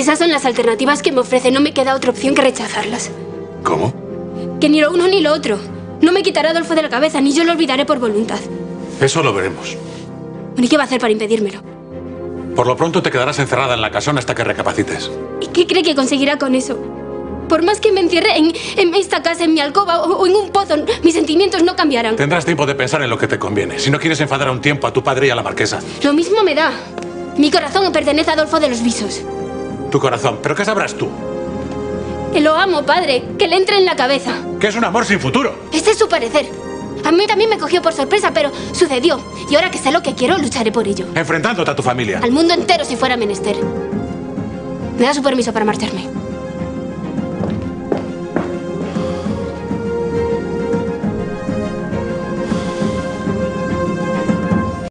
Esas son las alternativas que me ofrece, no me queda otra opción que rechazarlas. ¿Cómo? Que ni lo uno ni lo otro. No me quitará Adolfo de la cabeza, ni yo lo olvidaré por voluntad. Eso lo veremos. ¿Y qué va a hacer para impedírmelo? Por lo pronto te quedarás encerrada en la casona hasta que recapacites. ¿Y qué cree que conseguirá con eso? Por más que me encierre en, en esta casa, en mi alcoba o, o en un pozo, mis sentimientos no cambiarán. Tendrás tiempo de pensar en lo que te conviene. Si no quieres enfadar a un tiempo a tu padre y a la marquesa. Lo mismo me da. Mi corazón pertenece a Adolfo de los Visos. Tu corazón. ¿Pero qué sabrás tú? Que lo amo, padre. Que le entre en la cabeza. Que es un amor sin futuro. Este es su parecer. A mí también me cogió por sorpresa, pero sucedió. Y ahora que sé lo que quiero, lucharé por ello. Enfrentándote a tu familia. Al mundo entero si fuera menester. ¿Me da su permiso para marcharme?